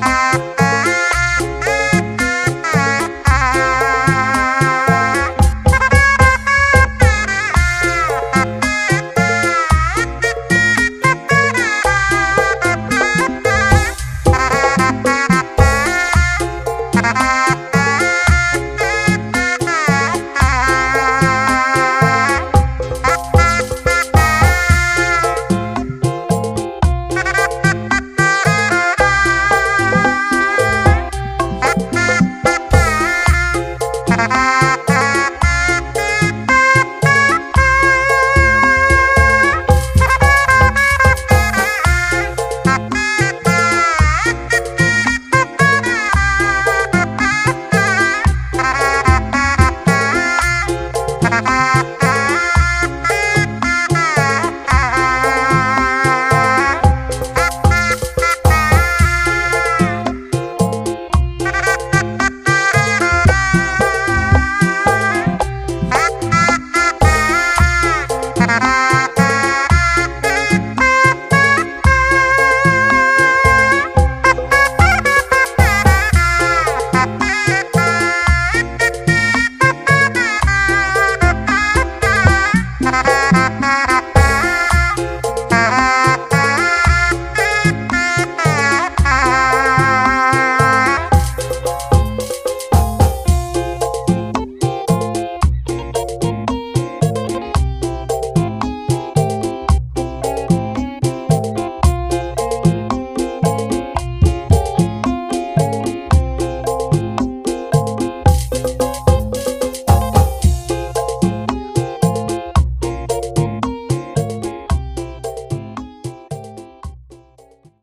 Bye.